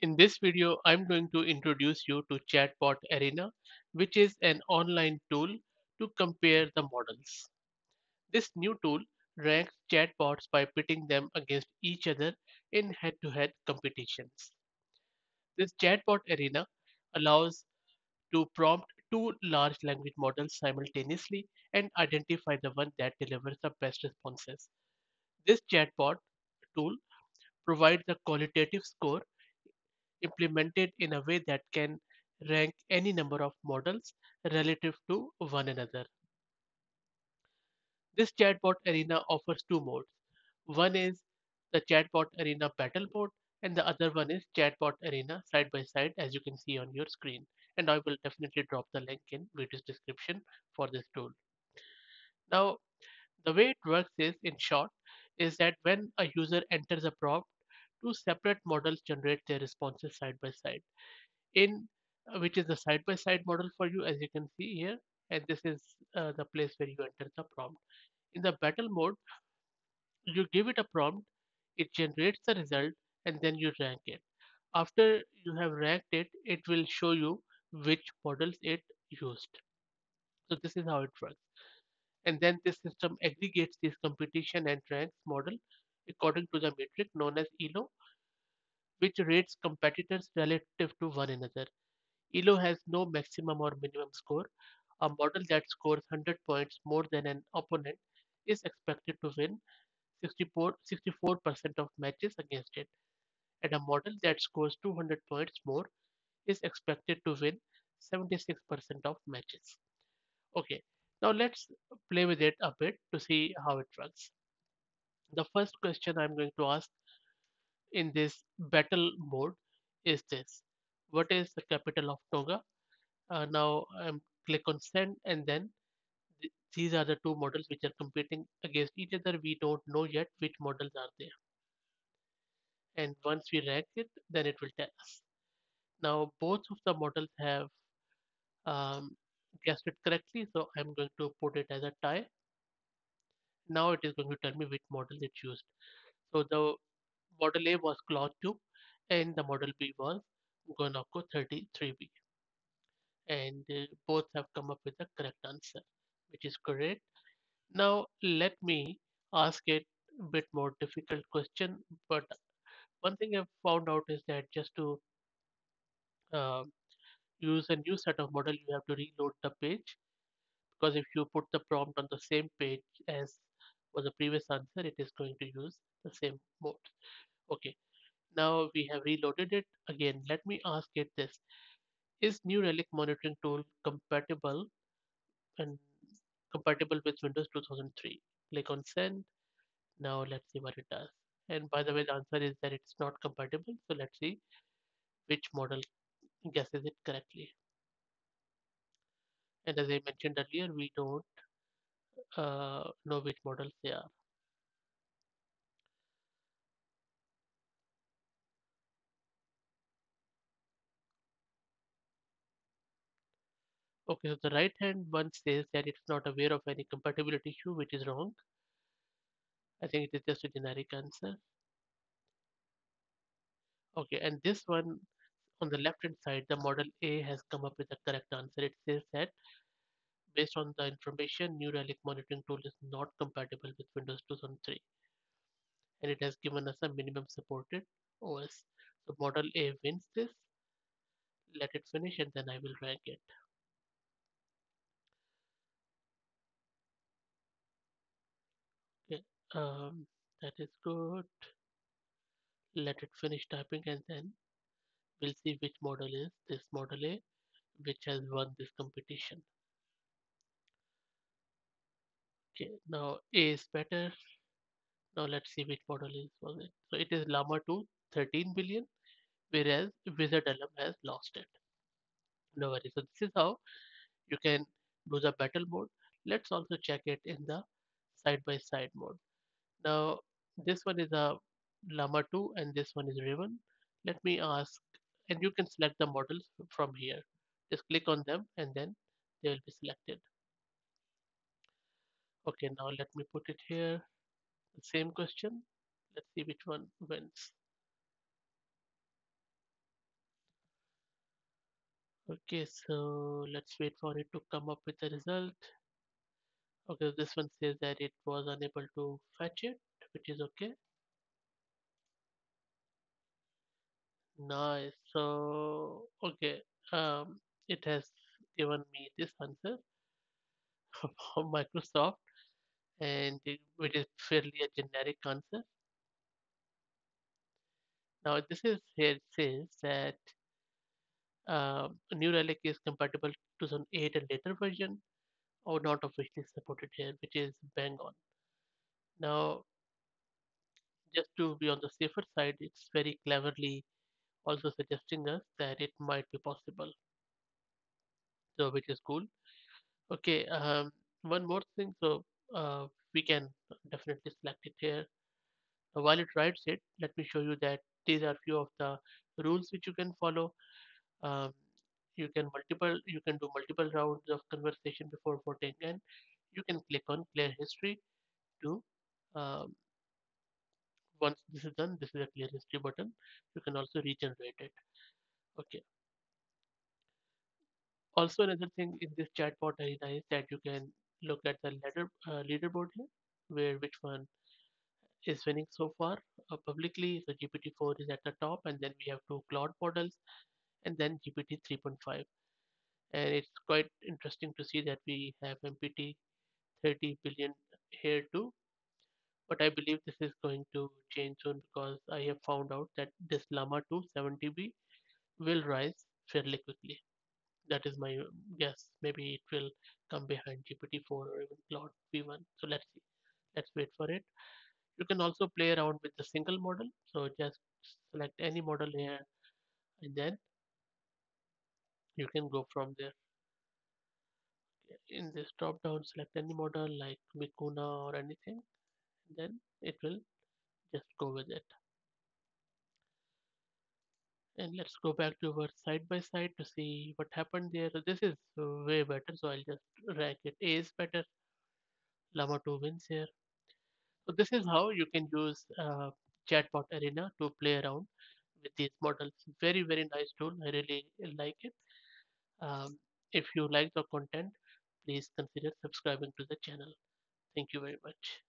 In this video, I'm going to introduce you to Chatbot Arena, which is an online tool to compare the models. This new tool ranks chatbots by pitting them against each other in head-to-head competitions. This chatbot arena allows to prompt two large language models simultaneously and identify the one that delivers the best responses. This chatbot tool provides a qualitative score implemented in a way that can rank any number of models relative to one another. This chatbot arena offers two modes. One is the chatbot arena battle mode and the other one is chatbot arena side by side as you can see on your screen and I will definitely drop the link in video's description for this tool. Now the way it works is in short is that when a user enters a prompt two separate models generate their responses side by side. In uh, which is the side by side model for you as you can see here and this is uh, the place where you enter the prompt. In the battle mode you give it a prompt it generates the result and then you rank it. After you have ranked it it will show you which models it used. So this is how it works. And then this system aggregates this competition and ranks model according to the metric known as elo which rates competitors relative to one another elo has no maximum or minimum score a model that scores 100 points more than an opponent is expected to win 64, percent of matches against it, and a model that scores 200 points more is expected to win 76% of matches. Okay, now let's play with it a bit to see how it works. The first question I'm going to ask in this battle mode is this What is the capital of Tonga? Uh, now I'm click on send and then th- these are the two models which are competing against each other. We don't know yet which models are there. And once we rank it, then it will tell us. Now both of the models have um, guessed it correctly, so I'm going to put it as a tie. Now it is going to tell me which model it used. So the model A was Claude 2 and the model B was Guanaco 33B. And uh, both have come up with the correct answer, which is correct. Now let me ask it a bit more difficult question, but one thing I've found out is that just to uh, use a new set of model, you have to reload the page because if you put the prompt on the same page as was the previous answer, it is going to use the same mode. Okay, now we have reloaded it again. Let me ask it this: Is New Relic monitoring tool compatible and compatible with Windows 2003? Click on send. Now let's see what it does. And by the way, the answer is that it's not compatible. So let's see which model guesses it correctly. And as I mentioned earlier, we don't uh, know which models they are. Okay, so the right hand one says that it's not aware of any compatibility issue, which is wrong. I think it is just a generic answer. Okay, and this one on the left hand side, the model A has come up with the correct answer. It says that based on the information, New Relic monitoring tool is not compatible with Windows 2003 and it has given us a minimum supported OS. So model A wins this. Let it finish and then I will rank it. Okay, um, that is good. Let it finish typing and then we'll see which model is this model A which has won this competition. Okay, now A is better. Now let's see which model is was it. So it is Llama 2 13 billion whereas Wizard LM has lost it. No worries. So this is how you can do the battle mode. Let's also check it in the side by side mode. Now this one is a Llama 2 and this one is Raven. Let me ask and you can select the models from here. Just click on them and then they will be selected. Okay, now let me put it here. The same question. Let's see which one wins. Okay, so let's wait for it to come up with the result. Okay, this one says that it was unable to fetch it, which is okay. Nice. So, okay, um, it has given me this answer from Microsoft, and which is fairly a generic answer. Now, this is here it says that um, New Relic is compatible to 2008 and later version, or not officially supported here, which is bang on. Now, just to be on the safer side, it's very cleverly also suggesting us that it might be possible. So, which is cool. Okay, um, one more thing. So, uh, we can definitely select it here. Now, while it writes it, let me show you that these are few of the rules which you can follow. Um, you can multiple you can do multiple rounds of conversation before voting, and you can click on clear history to um, once this is done, this is a clear history button. You can also regenerate it. Okay. Also, another thing in this chatbot arena is that you can look at the leader uh, leaderboard here, where which one is winning so far uh, publicly. So GPT-4 is at the top, and then we have two Claude models, and then GPT 3.5. And it's quite interesting to see that we have MPT 30 billion here too. But I believe this is going to change soon because I have found out that this Llama 2 70B will rise fairly quickly. That is my guess. Maybe it will come behind GPT-4 or even Claude V1. So let's see. Let's wait for it. You can also play around with the single model. So just select any model here and then you can go from there. In this drop down, select any model like Vicuna or anything. Then it will just go with it. And let's go back to our side by side to see what happened there. This is way better. So I'll just rank it. A is better. Llama 2 wins here. So this is how you can use uh, Chatbot Arena to play around with these models. Very, very nice tool. I really like it. Um, if you like the content, please consider subscribing to the channel. Thank you very much.